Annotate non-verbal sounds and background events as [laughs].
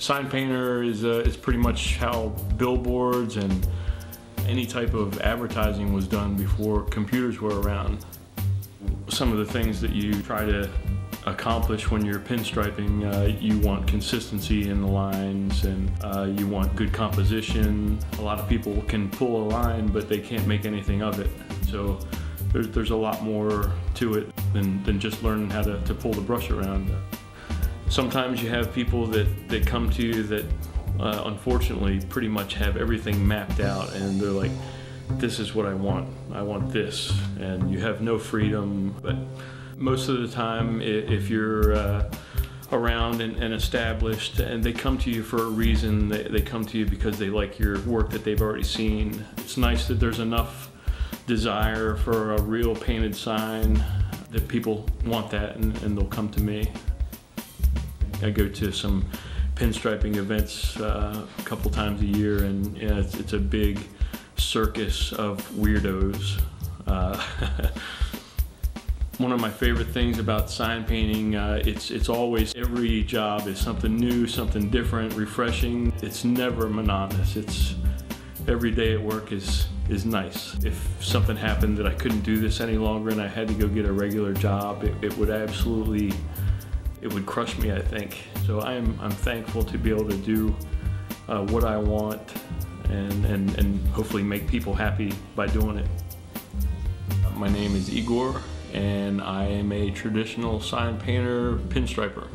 sign painter is, uh, is pretty much how billboards and any type of advertising was done before computers were around. Some of the things that you try to accomplish when you're pinstriping, uh, you want consistency in the lines and uh, you want good composition. A lot of people can pull a line, but they can't make anything of it. So there's, there's a lot more to it than, than just learning how to, to pull the brush around. Sometimes you have people that, that come to you that uh, unfortunately pretty much have everything mapped out and they're like, this is what I want. I want this. And you have no freedom. But most of the time, if you're uh, around and, and, established and they come to you for a reason, they, they come to you because they like your work that they've already seen. It's nice that there's enough desire for a real painted sign that people want that and, and they'll come to me. I go to some pinstriping events uh, a couple times a year, and yeah, it's, it's, a big circus of weirdos. Uh, [laughs] one of my favorite things about sign painting, uh, it's, it's always, every job is something new, something different, refreshing. It's never monotonous. It's, every day at work is, is nice. If something happened that I couldn't do this any longer and I had to go get a regular job, it, it would absolutely it would crush me, I think. So I'm, I'm thankful to be able to do uh, what I want and, and, and hopefully make people happy by doing it. My name is Igor and I am a traditional sign painter pinstriper.